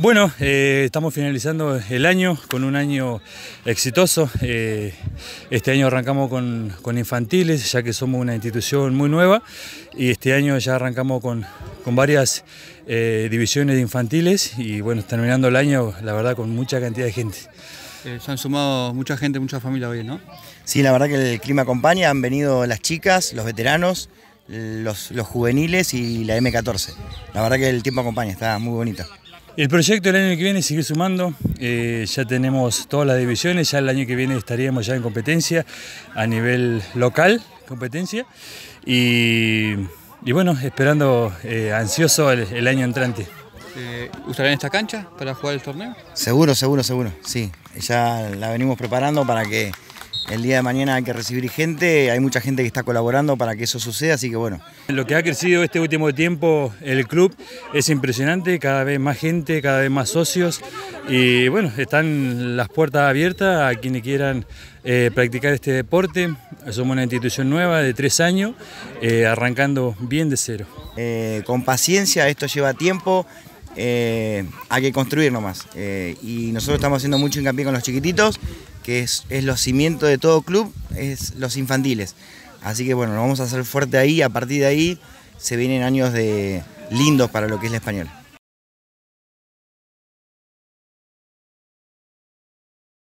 Bueno, eh, estamos finalizando el año con un año exitoso. Eh, este año arrancamos con, infantiles, ya que somos una institución muy nueva, y este año ya arrancamos con, varias eh, divisiones de infantiles y bueno, terminando el año, la verdad, con mucha cantidad de gente. se han sumado mucha gente, mucha familia hoy, ¿no? Sí, la verdad que el clima acompaña, han venido las chicas, los veteranos, los, los juveniles y la M14. La verdad que el tiempo acompaña, está muy bonito. El proyecto del año que viene sigue sumando, eh, ya tenemos todas las divisiones, ya el año que viene estaríamos ya en competencia a nivel local, competencia, y, bueno, esperando eh, ansioso el, año entrante. Eh, ¿Usarán esta cancha para jugar el torneo? Seguro, seguro, seguro, sí, ya la venimos preparando para que el día de mañana hay que recibir gente, hay mucha gente que está colaborando para que eso suceda, así que bueno. Lo que ha crecido este último tiempo el club es impresionante, cada vez más gente, cada vez más socios y bueno, están las puertas abiertas a quienes quieran eh, practicar este deporte. Somos una institución nueva de tres años, eh, arrancando bien de cero. Eh, con paciencia, esto lleva tiempo, hay que construir nomás. y nosotros estamos haciendo mucho hincapié con los chiquititos que es, los cimientos de todo club, es los infantiles. Así que bueno, nos vamos a hacer fuerte ahí, a partir de ahí se vienen años de lindos para lo que es la española.